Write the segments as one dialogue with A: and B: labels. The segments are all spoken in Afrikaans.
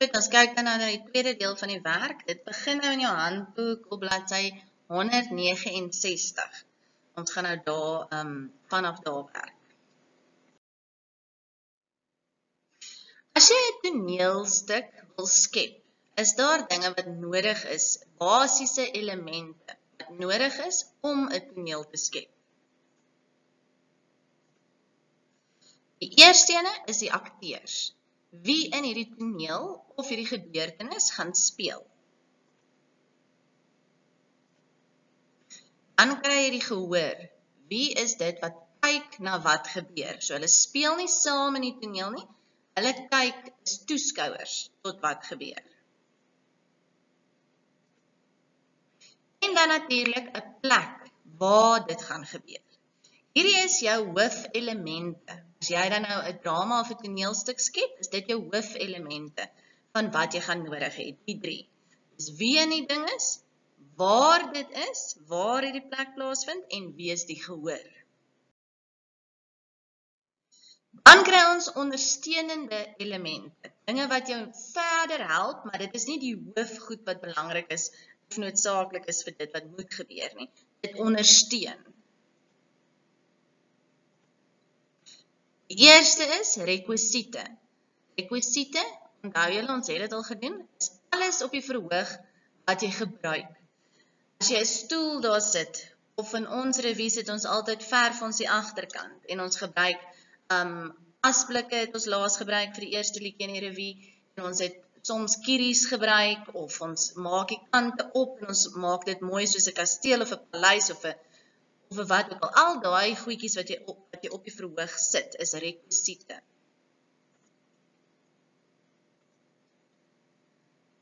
A: Goed, ons kyk dan nou na die tweede deel van die werk. Dit begin nou in jou handboek op bladsy 169. Ons gaan nou daar um vanaf daar werk. As jy 'n toneelstuk wil skep, is daar dinge wat nodig is, basiese elemente wat nodig is om 'n toneel te skep. Die eerste ene is die akteurs wie in hierdie toneel of hierdie gebeurtenis gaan speel. Dan kry jy die gehoor. Wie is dit wat kyk na wat gebeur? So hulle speel nie saam in die toneel nie. Hulle kyk as toeskouers tot wat gebeur. En dan natuurlik 'n plek waar dit gaan gebeur. Hierdie is jou hoofelemente As jy dan nou 'n drama of 'n toneelstuk skep, is dit jou hoofelemente van wat jy gaan nodig hê, die 3. Dis wie in die ding is, waar dit is, waar hierdie plek plaasvind en wie is die gehoor. Dan kry ons ondersteunende elemente, dinge wat jou verder help, maar dit is nie die hoofgoed wat belangrik is of noodsaaklik is vir dit wat moet gebeur nie. Dit ondersteun. Die eerste is rekwisiete. Rekwisiete, onthou julle ons het dit al gedoen, is alles op die verhoog wat jy gebruik. As jy 'n stoel daar sit of in ons revue sit ons altyd verf ons die agterkant en ons gebruik um asblikke het ons laas gebruik vir die eerste liedjie in die revue en ons het soms kieries gebruik of ons maak die kante op en ons maak dit mooi soos 'n kasteel of 'n paleis of 'n of wat ook al. Al daai goedjies wat jy op wat jy op die verhoog sit is rekwisiete.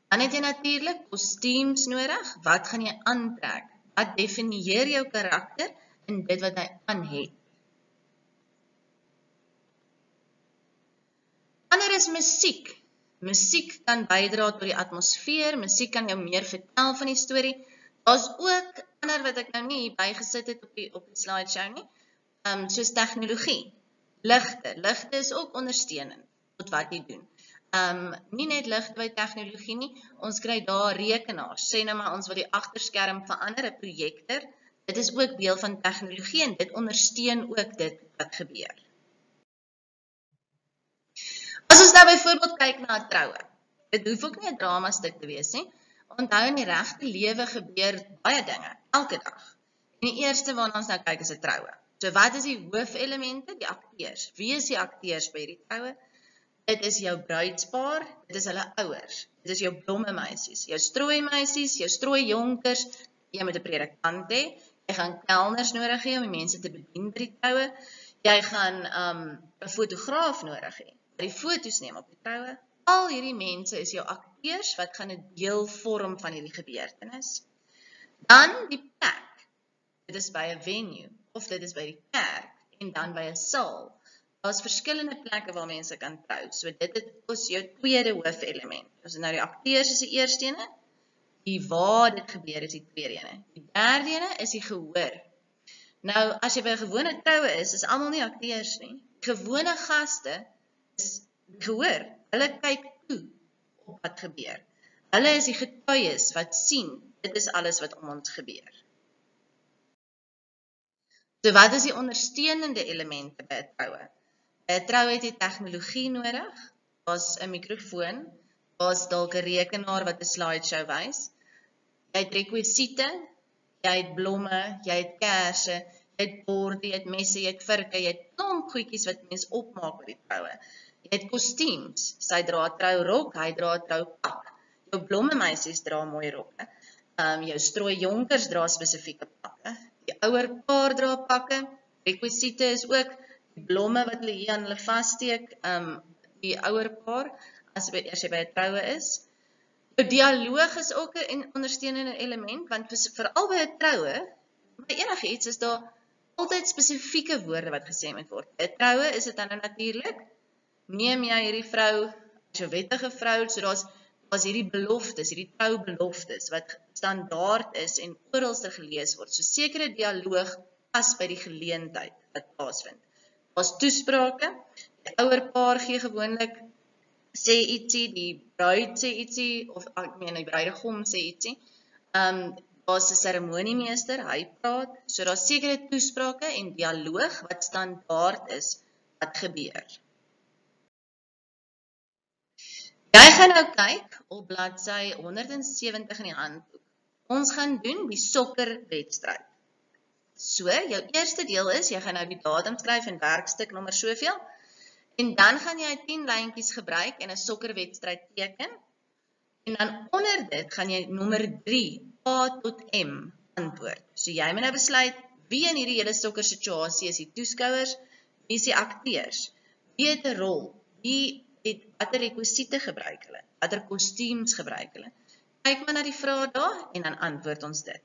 A: Dan het jy natuurlik kostuums nodig. Wat gaan jy aantrek? Wat definieer jou karakter in dit wat hy aan het? Ander is musiek. Musiek kan bydra tot die atmosfeer, musiek kan jou meer vertel van die storie. Daar's ook ander wat ek nou nie hier bygesit het op die op die slideshow nie. Um, soos tegnologie. Ligte, ligte is ook ondersteunend tot wat jy doen. Um, nie net ligte by tegnologie nie, ons kry daar rekenaars. Sê nou maar ons wil die agterskerm verander, 'n projektor. Dit is ook deel van tegnologie en dit ondersteun ook dit wat gebeur. As ons nou byvoorbeeld kyk na 'n troue. Dit hoef ook nie 'n drama stuk te wees nie onthou in die regte lewe gebeur baie dinge elke dag. En die eerste waarna ons nou kyk is 'n troue. So wat is die hoofelemente? Die akteurs. Wie is die akteurs by hierdie troue? Dit is jou bruidspaar, dit is hulle ouers. Dit is jou blomme meisies, jou strooi meisies, jou strooi jonkers. Jy moet 'n predikant hê. Jy gaan kelners nodig hê om die mense te bedien by die troue. Jy gaan um 'n fotograaf nodig hê wat die foto's neem op die troue. Al hierdie mense is jou akteurs wat gaan 'n deel vorm van hierdie gebeurtenis. Dan die plek. Dit is by 'n venue of dit is by die kerk en dan by 'n saal. Daar's verskillende plekke waar mense kan trou. So dit is jou tweede hoofelement. Ons het nou die akteurs is die eerste ene. Die waar dit gebeur is die tweede ene. Die derde ene is die gehoor. Nou as jy by 'n gewone troue is, is almal nie akteurs nie. Gewone gaste is gehoor Hulle kyk toe op wat gebeur. Hulle is die getuies wat sien dit is alles wat om ons gebeur. So wat is die ondersteunende elemente by 'n troue? By 'n troue het jy tegnologie nodig. Daar's 'n mikrofoon, daar's dalk 'n rekenaar wat 'n slideshow wys. Jy het rekwisiete, jy het blomme, jy het kersse, jy het borde, jy het messe, jy het virke, jy het klomp goedjies wat mense opmaak by die troue. Jy het kostuums. Sy dra 'n trourok, hy dra 'n troupak. Jou blomme meisies dra mooi rokke. Ehm um, jou strooi jonkers dra spesifieke pakke. Ouer paar dra pakke. Rekwisiete is ook die blomme wat hulle hier aan hulle vassteek. Ehm um, die ouer paar as jy eers by 'n troue is. Jou dialoog is ook 'n ondersteunende element want vir albei 'n troue, maar enigiets is daar altyd spesifieke woorde wat gesê moet word. 'n Troue is dit dan natuurlik neem jy hierdie vrou as 'n wettige vrou, so daar's was hierdie beloftes, hierdie troubeloftes wat standaard is en oralste gelees word. So sekere dialoog pas by die geleentheid wat plaasvind. Daar's toesprake. Die ouer paar gee gewoonlik sê ietsie, die bruid sê ietsie of ek meen die bruidegom sê ietsie. Um, daar's 'n seremoniemeester, hy praat. So daar's sekere toesprake en dialoog wat standaard is wat gebeur. Jy gaan nou kyk op bladsy 170 in die handboek. Ons gaan doen die sokkerwedstryd. So, jou eerste deel is jy gaan nou die datum skryf en werkstuk nommer soveel. En dan gaan jy 10 lyntjies gebruik en 'n sokkerwedstryd teken. En dan onder dit gaan jy nommer 3 A tot M antwoord. So jy moet nou besluit wie in hierdie hele sokker situasie is die toeskouers, wie is die akteurs, wie het 'n rol, wie het watter rekwisiete gebruik hulle, watter kostuums gebruik hulle. Kyk maar na die vrae daar en dan antwoord ons dit.